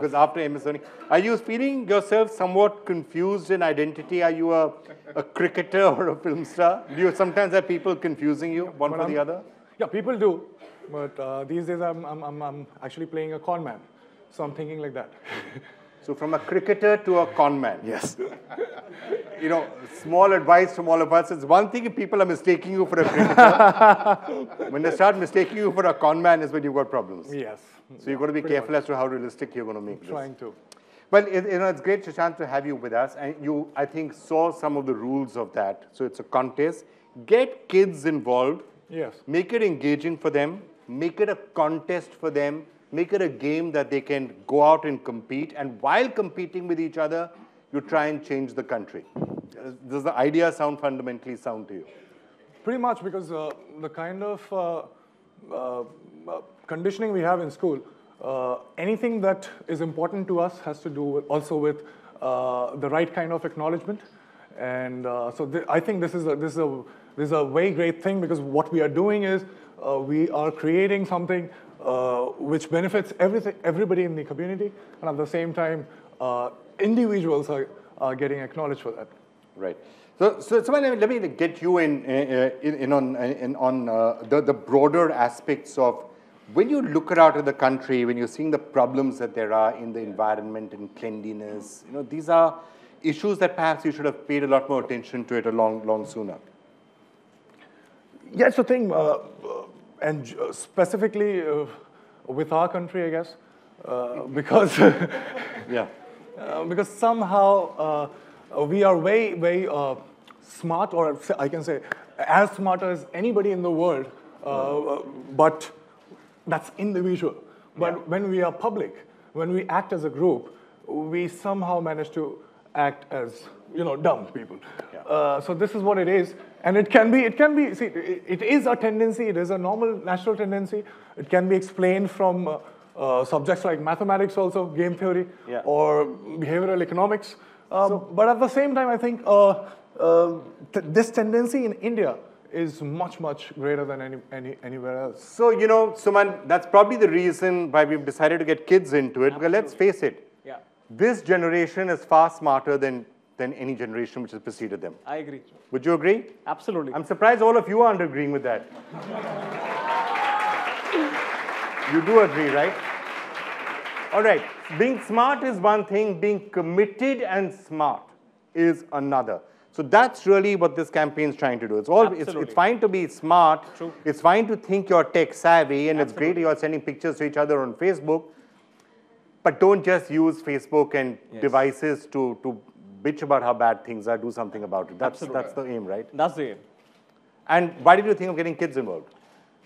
Because after MS are you feeling yourself somewhat confused in identity? Are you a, a cricketer or a film star? Do you sometimes have people confusing you, one But for I'm- the other? Yeah, people do. But uh, these days I'm, I'm, I'm, I'm actually playing a con man. So I'm thinking like that. So from a cricketer to a con man. yes. You know, small advice from all of us. It's one thing if people are mistaking you for a cricketer. when they start mistaking you for a con man is when you've got problems. Yes. So you've got to be careful as to how realistic you're going to make this. Trying to. Well, it, you know, it's great, Sushant, to have you with us. And you, I think, saw some of the rules of that. So it's a contest. Get kids involved. Yes. Make it engaging for them. Make it a contest for them. Make it a game that they can go out and compete. And while competing with each other, you try and change the country. Does the idea sound fundamentally sound to you? Pretty much because uh, the kind of uh, uh, uh, conditioning we have in school, uh, anything that is important to us has to do with, also with uh, the right kind of acknowledgement. And uh, so th- I think this is, a, this, is a, this is a very great thing because what we are doing is uh, we are creating something uh, which benefits everything, everybody in the community, and at the same time, uh, individuals are, are getting acknowledged for that. Right. So, so, so let, me, let me get you in, in, in on, in, on the, the broader aspects of when you look around at the country, when you're seeing the problems that there are in the environment and cleanliness, you know, these are issues that perhaps you should have paid a lot more attention to it a long, long sooner. Yeah, it's a thing, uh, uh, and uh, specifically uh, with our country, I guess, uh, because Yeah. uh, because somehow uh, we are way, way uh, smart, or I can say as smart as anybody in the world, uh, but that's individual. But Yeah. when we are public, when we act as a group, we somehow manage to act as you know dumb people. Yeah. Uh, so this is what it is, and it can be it can be see it, it is a tendency. It is a normal natural tendency. It can be explained from uh, uh, subjects like mathematics, also game theory, Yeah. or behavioral economics. Um, but at the same time, I think uh, uh, th- this tendency in India is much much greater than any, any anywhere else. So, you know, Suman, that's probably the reason why we've decided to get kids into it. Because let's face it, Yeah, this generation is far smarter than, than any generation which has preceded them. I agree. Would you agree? Absolutely. I'm surprised all of you aren't agreeing with that. you do agree, right? All right. Being smart is one thing, being committed and smart is another. So that's really what this campaign is trying to do. It's all it's, it's fine to be smart. True. It's fine to think you're tech savvy, and it's great you're sending pictures to each other on Facebook. But don't just use Facebook and Yes. devices to, to bitch about how bad things are. Do something about it. That's, Absolutely. that's the aim, right? That's the aim. And why did you think of getting kids involved?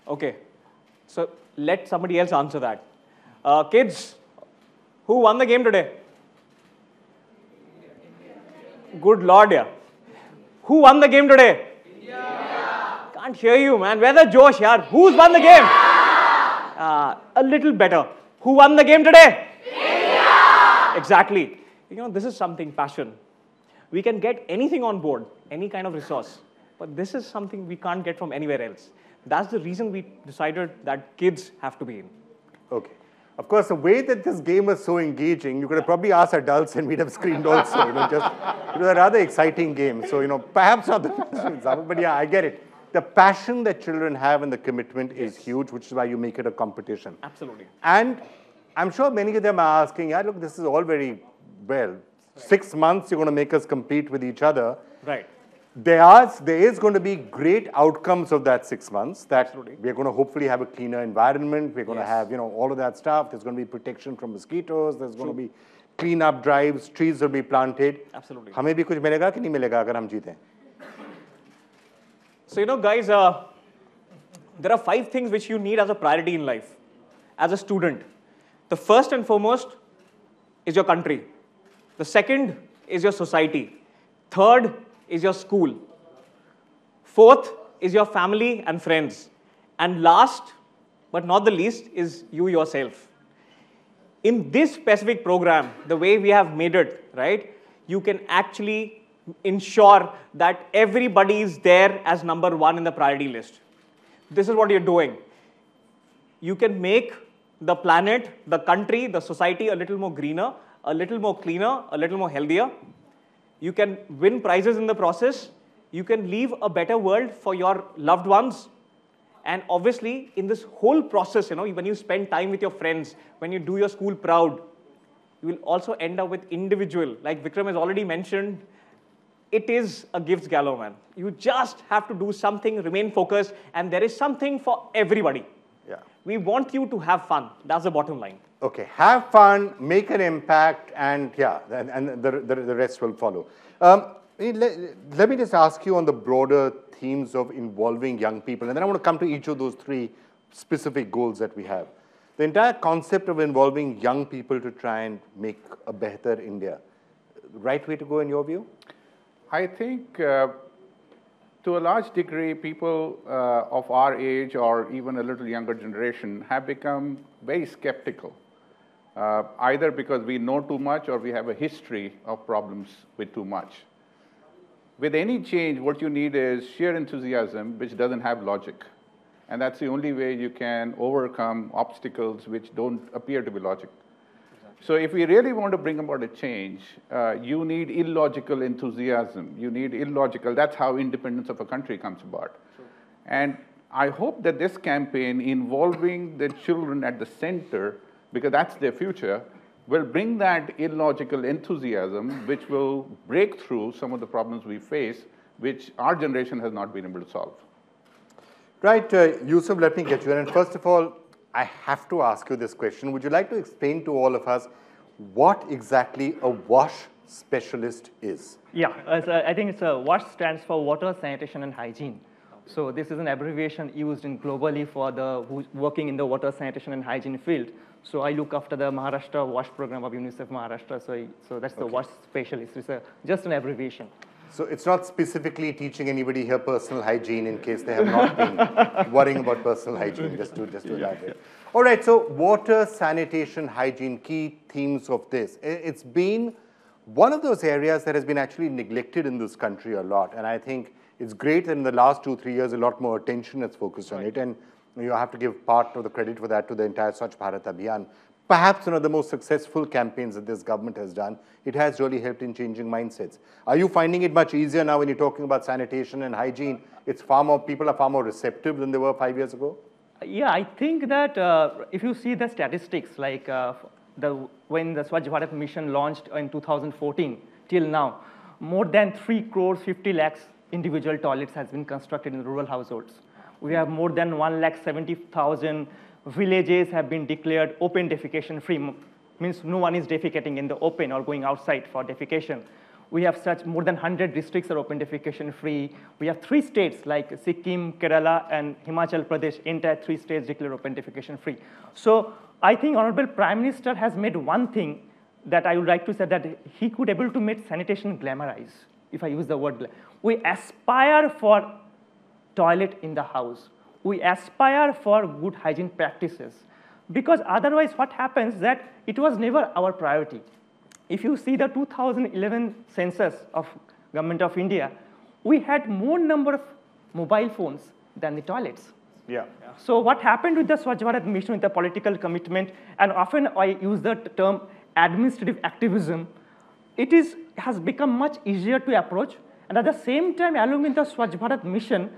Okay. So let somebody else answer that. Uh, kids, who won the game today? Good lord, yeah. Who won the game today? India. Can't hear you, man. Where's the Josh, yaar? Who's won the game? Uh, a little better. Who won the game today? India. Exactly. You know, this is something passion. We can get anything on board, any kind of resource, but this is something we can't get from anywhere else. That's the reason we decided that kids have to be in. Okay. Of course, the way that this game was so engaging, you could have probably asked adults and we'd have screamed also. You know, just it was a rather exciting game. So, you know, perhaps not the best example, but yeah, I get it. The passion that children have and the commitment is huge, which is why you make it a competition. Absolutely. And I'm sure many of them are asking, yeah, look, this is all very well. Six months, you're going to make us compete with each other. Right. There, are, there is going to be great outcomes of that six months. That Absolutely. we're going to hopefully have a cleaner environment. We're going to Yes. have, you know, all of that stuff. There's going to be protection from mosquitoes. There's going to be clean up drives. Trees will be planted. Absolutely. हमें भी कुछ मिलेगा कि नहीं मिलेगा अगर हम जीते So, you know, guys, uh, there are five things which you need as a priority in life as a student. The first and foremost is your country, the second is your society, third is your school, fourth is your family and friends, and last but not the least is you yourself in this specific program, the way we have made it, right, you can actually ensure that everybody is there as number one in the priority list. This is what you're doing. You can make the planet, the country, the society a little more greener, a little more cleaner, a little more healthier. You can win prizes in the process. You can leave a better world for your loved ones. And obviously, in this whole process, you know, when you spend time with your friends, when you do your school proud, you will also end up with individual. Like Vikram has already mentioned, it is a gifts galore, man. You just have to do something, remain focused, and there is something for everybody. Yeah. We want you to have fun. That's the bottom line. Okay, have fun, make an impact, and yeah, and, and the, the, the rest will follow. Um, let, let me just ask you on the broader themes of involving young people, and then I want to come to each of those three specific goals that we have. The entire concept of involving young people to try and make a better India, right way to go in your view? I think uh, to a large degree, people uh, of our age or even a little younger generation have become very skeptical, uh, either because we know too much or we have a history of problems with too much. With any change, what you need is sheer enthusiasm, which doesn't have logic. And that's the only way you can overcome obstacles which don't appear to be logic. So if we really want to bring about a change, uh, you need illogical enthusiasm. You need illogical, that's how independence of a country comes about. And I hope that this campaign involving the children at the center, because that's their future, will bring that illogical enthusiasm which will break through some of the problems we face, which our generation has not been able to solve. Right, uh, Yusuf, let me get you in. And first of all, I have to ask you this question. Would you like to explain to all of us what exactly a WASH specialist is? Yeah, I think it's a WASH stands for Water, Sanitation, and Hygiene. So this is an abbreviation used in globally for the working in the water, sanitation, and hygiene field. So I look after the Maharashtra WASH program of UNICEF Maharashtra. So, so that's the okay. WASH specialist. It's a, just an abbreviation. So it's not specifically teaching anybody here personal hygiene in case they have not been worrying about personal hygiene, just to, just to elaborate. Yeah. All right, so water, sanitation, hygiene, key themes of this. It's been one of those areas that has been actually neglected in this country a lot. And I think it's great that in the last two, three years, a lot more attention has focused right. on it. And you have to give part of the credit for that to the entire Swachh Bharat Abhiyan perhaps one of the most successful campaigns that this government has done. It has really helped in changing mindsets. Are you finding it much easier now when you're talking about sanitation and hygiene? It's far more, people are far more receptive than they were five years ago? Yeah, I think that uh, if you see the statistics, like uh, the, when the Swachh Bharat mission launched in 2014 till now, more than 3 crores 50 lakhs individual toilets has been constructed in rural households. We have more than 1 lakh 70,000 villages have been declared open defecation free, means no one is defecating in the open or going outside for defecation. We have such more than 100 districts are open defecation free. We have three states like Sikkim, Kerala, and Himachal Pradesh, entire three states declare open defecation free. So I think Honorable Prime Minister has made one thing that I would like to say that he could able to make sanitation glamorize, if I use the word. We aspire for toilet in the house we aspire for good hygiene practices. Because otherwise what happens that it was never our priority. If you see the 2011 census of Government of India, we had more number of mobile phones than the toilets. Yeah. So what happened with the Swachh Bharat mission with the political commitment, and often I use the term administrative activism, it is, has become much easier to approach. And at the same time, along with the Swachh Bharat mission,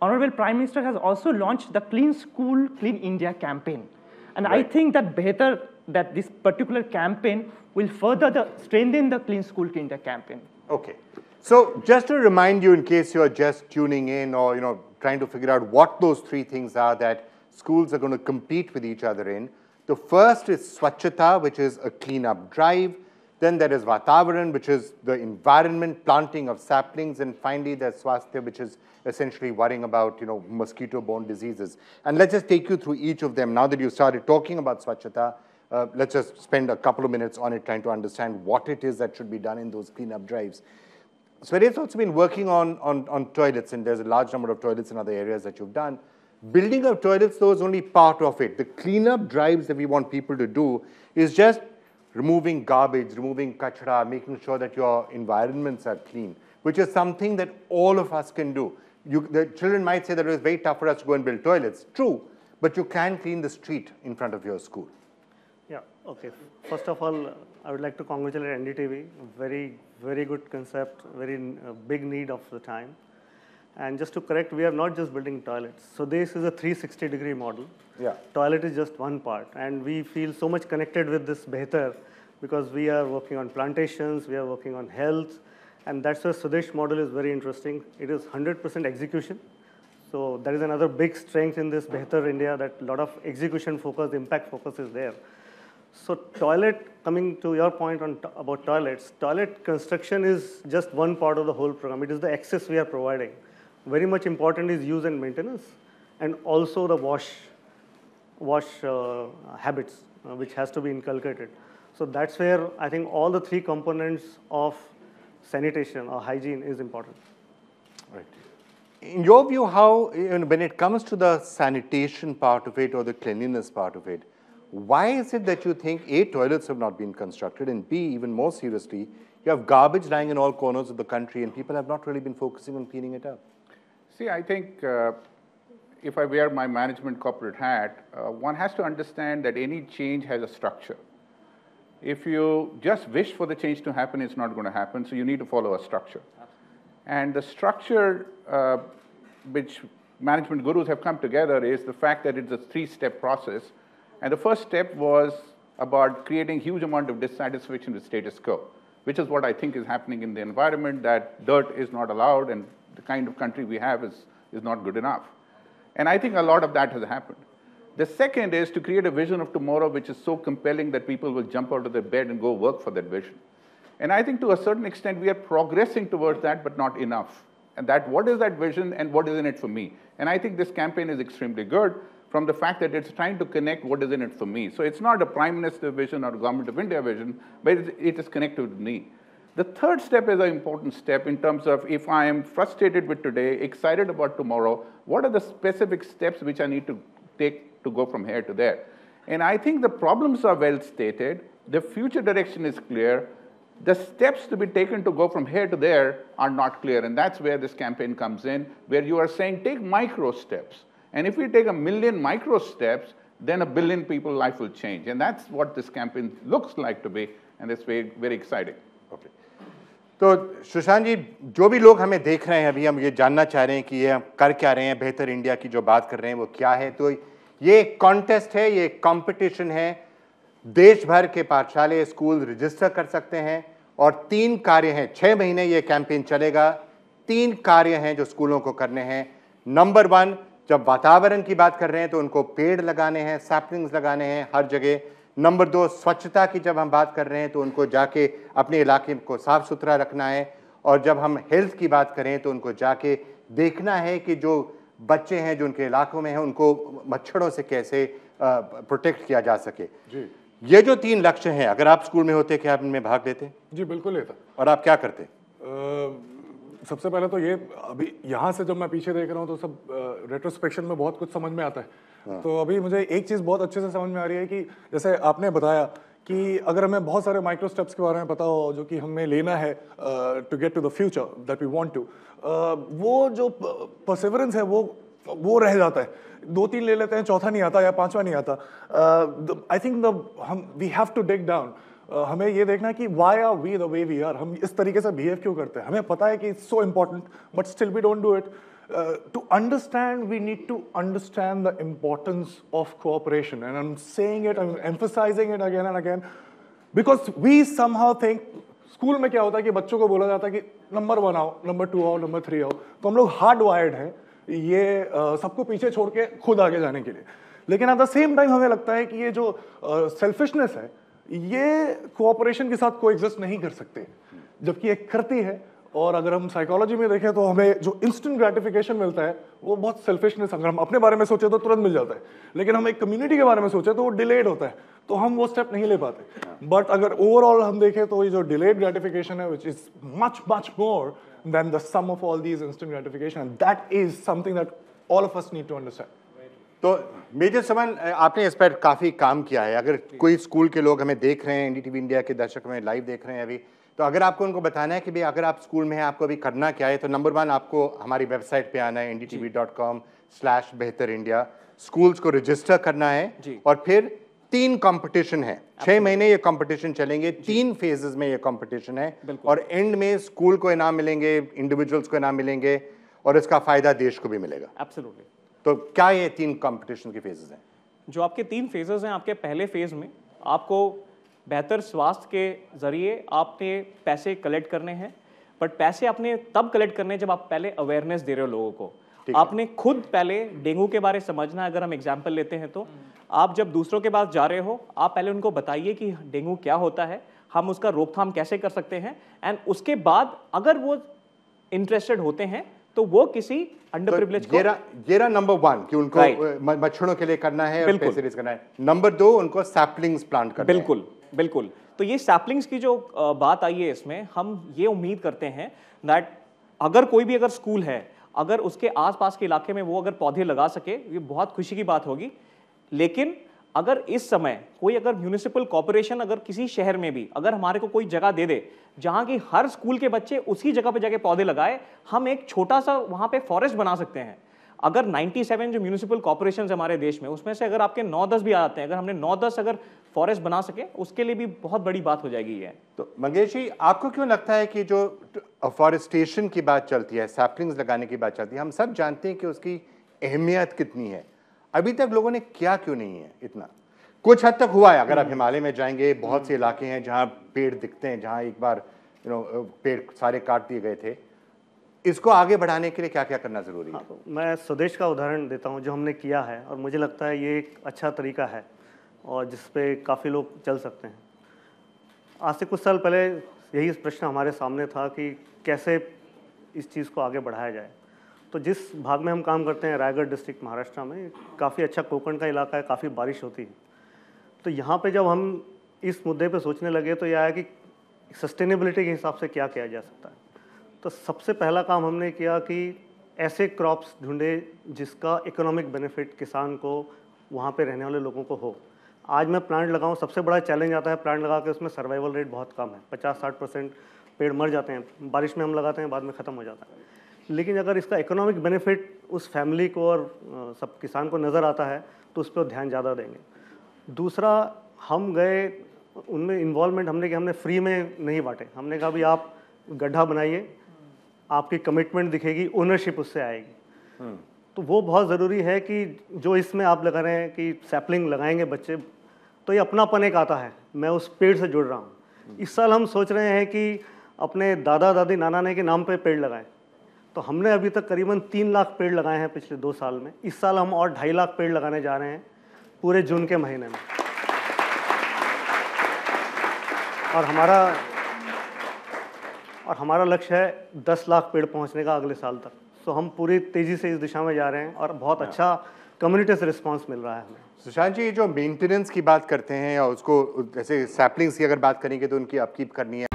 Honorable Prime Minister has also launched the Clean School, Clean India campaign. And right. I think that better that this particular campaign will further the, strengthen the Clean School, Clean India campaign. Okay. So just to remind you in case you're just tuning in or you know trying to figure out what those three things are that schools are going to compete with each other in. The first is Swachhata, which is a cleanup drive. Then there is Vatavaran, which is the environment, planting of saplings. And finally, there's Swasthya, which is essentially worrying about, you know, mosquito-borne diseases. And let's just take you through each of them. Now that you started talking about Swachhata, uh, let's just spend a couple of minutes on it trying to understand what it is that should be done in those cleanup drives. Swadesh also been working on, on, on toilets, and there's a large number of toilets in other areas that you've done. Building of toilets, though, is only part of it. The cleanup drives that we want people to do is just removing garbage, removing kachra, making sure that your environments are clean, which is something that all of us can do. You, the children might say that it was very tough for us to go and build toilets. True, but you can clean the street in front of your school. Yeah, okay, first of all, I would like to congratulate NDTV. Very, very good concept, very uh, big need of the time. And just to correct, we are not just building toilets. So this is a 360 degree model. Yeah. Toilet is just one part. And we feel so much connected with this Behtar because we are working on plantations, we are working on health. And that's why Swadesh model is very interesting. It is 100% execution. So that is another big strength in this Behtar India that a lot of execution focus, impact focus is there. So toilet, coming to your point on about toilets, toilet construction is just one part of the whole program. It is the access we are providing. Very much important is use and maintenance, and also the wash, wash uh, habits, uh, which has to be inculcated. So that's where I think all the three components of sanitation or hygiene is important. Right. In your view, how, when it comes to the sanitation part of it or the cleanliness part of it, why is it that you think A, toilets have not been constructed, and B, even more seriously, you have garbage lying in all corners of the country and people have not really been focusing on cleaning it up? See, I think uh, if I wear my management corporate hat, uh, one has to understand that any change has a structure. If you just wish for the change to happen, it's not going to happen, so you need to follow a structure. And the structure uh, which management gurus have come together is the fact that it's a three-step process and the first step was about creating huge amount of dissatisfaction with status quo, which is what I think is happening in the environment, that dirt is not allowed and the kind of country we have is, is not good enough. And I think a lot of that has happened. The second is to create a vision of tomorrow which is so compelling that people will jump out of their bed and go work for that vision. And I think to a certain extent we are progressing towards that, but not enough. And that what is that vision and what is in it for me? And I think this campaign is extremely good from the fact that it's trying to connect what is in it for me. So it's not a prime minister vision or government of India vision, but it is connected with me. The third step is an important step in terms of if I am frustrated with today, excited about tomorrow, what are the specific steps which I need to take to go from here to there? And I think the problems are well stated, the future direction is clear, the steps to be taken to go from here to there are not clear. And that's where this campaign comes in, where you are saying take micro steps. And if we take a million micro steps, then a billion people life will change. And that's what this campaign looks like to be, and it's very, very exciting. Okay. तो सुशांत जी, जो भी लोग हमें देख रहे हैं, अभी हम ये जानना चाह रहे हैं कि ये हम कर क्या रहे हैं, बेहतर इंडिया की जो बात कर रहे हैं, वो क्या है? तो ये कॉन्टेस्ट है, ये कंपटीशन है। देश भर के पाठशाले स्कूल रजिस्टर कर सकते हैं और तीन कार्य हैं। छः महीने ये कैंपेन चलेगा। तीन कार्य हैं जो स्कूलों को करने हैं। नंबर वन जब वातावरण की बात कर रहे हैं तो उनको पेड़ लगाने हैं सैपलिंग्स लगाने हैं हर जगह। नंबर दो स्वच्छता की जब हम बात कर रहे हैं तो उनको जाके अपने इलाके को साफ़ सुथरा रखना है। और जब हम हेल्थ की बात करें तो उनको जाके देखना है कि जो बच्चे हैं जो उनके इलाकों में हैं उनको मच्छरों से कैसे प्रोटेक्ट किया जा सके। जी। ये जो तीन लक्ष्य हैं अगर आप स्कूल में होते क्या आप इनमें भाग लेते? जी बिल्कुल लेता। और आप क्या करते? सबसे पहले तो ये अभी यहाँ से जब मैं पीछे देख रहा हूँ तो सब रेट्रोस्पेक्शन में बहुत कुछ समझ में आता है। हाँ। तो अभी मुझे एक चीज़ बहुत अच्छे से समझ में आ रही है कि जैसे आपने बताया कि अगर हमें बहुत सारे माइक्रो स्टेप्स के बारे में पता हो जो कि हमें लेना है to get to the future that we want to वो जो परसिवरेंस है वो वो रह जाता है। दो तीन ले लेते हैं चौथा नहीं आता या पांचवा नहीं आता। आई थिंक द हम we have to take down हमें ये देखना कि why are we the way we are हम इस तरीके से बिहेव क्यों करते हैं? हमें पता है कि it's so important but still we don't do it to understand we need to understand the importance of cooperation and I am saying it I am emphasizing it again and again because we somehow think school में क्या होता है कि बच्चों को बोला जाता है कि नंबर वन आओ नंबर टू आओ नंबर थ्री आओ। तो हम लोग हार्ड वायर्ड हैं ये सबको पीछे छोड़ के खुद आगे जाने के लिए। लेकिन एट द सेम टाइम हमें लगता है कि ये जो सेल्फिशनेस है ये कोऑपरेशन के साथ को नहीं कर सकते। जबकि एक करती है, और अगर हम साइकोलॉजी में देखें तो हमें जो इंस्टेंट ग्रेटिफिकेशन मिलता है, वो बहुत सेल्फिशनेस अगर हम अपने बारे में सोचे तो तुरंत मिल जाता है। लेकिन हम एक कम्युनिटी के बारे में सोचे तो वो डिलेड होता है तो हम वो स्टेप नहीं ले पाते। बट अगर ओवरऑल हम देखें तो ये जो डिलेड ग्रेटिफिकेशन है which is much much more than the sum of all these instant gratification that is something that all of us need to understand तो मेजर समन आपने इस पर काफ़ी काम किया है। अगर कोई स्कूल के लोग हमें देख रहे हैं एनडीटीवी इंडिया के दर्शक हमें लाइव देख रहे हैं अभी तो अगर आपको उनको बताना है कि भाई अगर आप स्कूल में हैं आपको अभी करना क्या है तो नंबर वन आपको हमारी वेबसाइट पे आना है N D T V dot com slash बेहतर इंडिया स्कूल्स को रजिस्टर करना है और फिर तीन कंपटीशन है। छह महीने ये कंपटीशन चलेंगे तीन फेजेस में ये कंपटीशन है। और एंड में स्कूल को इनाम मिलेंगे इंडिविजुअल्स को इनाम मिलेंगे और इसका फ़ायदा देश को भी मिलेगा। एब्सोल्युटली तो क्या ये तीन कंपटीशन के फेजेस हैं? जो आपके तीन फेजेस हैं आपके पहले फ़ेज़ में आपको बेहतर स्वास्थ्य के ज़रिए आपने पैसे कलेक्ट करने हैं बट पैसे आपने तब कलेक्ट करने जब आप पहले अवेयरनेस दे रहे हो लोगों को। आपने खुद पहले डेंगू के बारे समझना अगर हम एग्ज़ाम्पल लेते हैं तो। आप जब दूसरों के पास जा रहे हो आप पहले उनको बताइए कि डेंगू क्या होता है हम उसका रोकथाम कैसे कर सकते हैं एंड उसके बाद अगर वो इंटरेस्टेड होते हैं तो वो किसी अंडर तो प्रिविलेज ये रहा ये रहा नंबर वन कि उनको Right. मच्छरों के लिए करना है और करना है। नंबर दो उनको सैपलिंग्स प्लांट करना है। बिल्कुल बिल्कुल। तो ये सैपलिंग्स की जो बात आई है इसमें हम ये उम्मीद करते हैं दैट अगर कोई भी अगर स्कूल है अगर उसके आसपास के इलाके में वो अगर पौधे लगा सके ये बहुत खुशी की बात होगी। लेकिन अगर इस समय कोई अगर म्यूनिसिपल कॉरपोरेशन अगर किसी शहर में भी अगर हमारे को कोई जगह दे दे, जहाँ की हर स्कूल के बच्चे उसी जगह पे जाके पौधे लगाए, हम एक छोटा सा वहाँ पे फॉरेस्ट बना सकते हैं। अगर 97 जो म्यूनिसिपल कॉरपोरेशन है हमारे देश में, उसमें से अगर आपके 9-10 भी आ जाते हैं, अगर हमने 9-10 अगर फॉरेस्ट बना सके, उसके लिए भी बहुत बड़ी बात हो जाएगी ये। तो मंगेश जी, आपको क्यों लगता है कि जो फॉरेस्टेशन की बात चलती है सैपलिंग्स लगाने की बात चलती है, हम सब जानते हैं कि उसकी अहमियत कितनी है। अभी तक लोगों ने किया क्यों नहीं है इतना? कुछ हद तक हुआ है। अगर आप हिमालय में जाएँगे बहुत से इलाके हैं जहाँ पेड़ दिखते हैं जहाँ एक बार यू नो पेड़ सारे काट दिए गए थे। इसको आगे बढ़ाने के लिए क्या क्या करना ज़रूरी है? मैं स्वदेश का उदाहरण देता हूँ जो हमने किया है और मुझे लगता है ये एक अच्छा तरीका है और जिस पे काफ़ी लोग चल सकते हैं। आज से कुछ साल पहले यही प्रश्न हमारे सामने था कि कैसे इस चीज़ को आगे बढ़ाया जाए। तो जिस भाग में हम काम करते हैं, रायगढ़ डिस्ट्रिक्ट महाराष्ट्र में, काफ़ी अच्छा कोकण का इलाका है, काफ़ी बारिश होती है। तो यहाँ पे जब हम इस मुद्दे पे सोचने लगे तो यह आया कि सस्टेनेबिलिटी के हिसाब से क्या किया जा सकता है। तो सबसे पहला काम हमने किया कि ऐसे क्रॉप्स ढूंढे जिसका इकोनॉमिक बेनिफिट किसान को, वहाँ पे रहने वाले लोगों को हो। आज मैं प्लांट लगाऊँ, सबसे बड़ा चैलेंज आता है प्लांट लगा के उसमें सर्वाइवल रेट बहुत कम है, पचास साठ परसेंट पेड़ मर जाते हैं, बारिश में हम लगाते हैं, बाद में ख़त्म हो जाता है। लेकिन अगर इसका इकोनॉमिक बेनिफिट उस फैमिली को और सब किसान को नज़र आता है तो उस पर ध्यान ज़्यादा देंगे। दूसरा हम गए उनमें इन्वॉल्वमेंट हमने कि हमने फ्री में नहीं बांटे। हमने कहा भी आप गड्ढा बनाइए आपकी कमिटमेंट दिखेगी ओनरशिप उससे आएगी। तो वो बहुत ज़रूरी है कि जो इसमें आप लगा रहे हैं कि सैपलिंग लगाएँगे बच्चे तो ये अपनापन एक आता है। मैं उस पेड़ से जुड़ रहा हूँ। इस साल हम सोच रहे हैं कि अपने दादा दादी नाना ने के नाम पे पेड़ लगाएँ। तो हमने अभी तक करीबन तीन लाख पेड़ लगाए हैं पिछले दो साल में। इस साल हम और ढाई लाख पेड़ लगाने जा रहे हैं पूरे जून के महीने में। और हमारा और हमारा लक्ष्य है दस लाख पेड़ पहुँचने का अगले साल तक। सो हम पूरी तेज़ी से इस दिशा में जा रहे हैं और बहुत अच्छा कम्युनिटी से रिस्पॉन्स मिल रहा है हमें। सुशांत जी जो मेंटेनेंस की बात करते हैं या उसको, जैसे सैपलिंग्स की अगर बात करेंगे तो उनकी अपकीप करनी है।